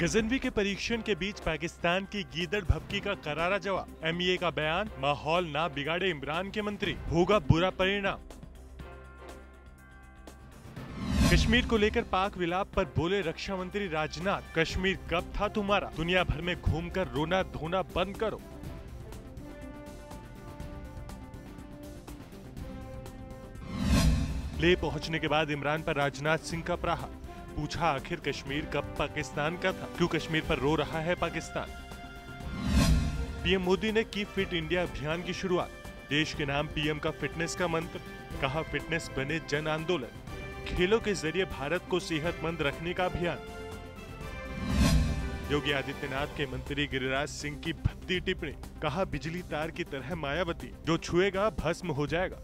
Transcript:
गजनवी के परीक्षण के बीच पाकिस्तान की गीदड़ भपकी का करारा जवाब। एमईए का बयान, माहौल ना बिगाड़े इमरान के मंत्री, होगा बुरा परिणाम। कश्मीर को लेकर पाक विलाप पर बोले रक्षा मंत्री राजनाथ, कश्मीर कब था तुम्हारा? दुनिया भर में घूमकर रोना धोना बंद करो। ले पहुँचने के बाद इमरान पर राजनाथ सिंह का प्रहार। पूछा आखिर कश्मीर कब पाकिस्तान का था? क्यों कश्मीर पर रो रहा है पाकिस्तान? पीएम मोदी ने की फिट इंडिया अभियान की शुरुआत। देश के नाम पीएम का फिटनेस का मंत्र। कहा फिटनेस बने जन आंदोलन। खेलों के ज़रिए भारत को सेहतमंद रखने का अभियान। योगी आदित्यनाथ के मंत्री गिरिराज सिंह की भद्दी टिप्पणी। कहा बिजली तार की तरह मायावती। जो छुएगा, भस्म हो जाएगा।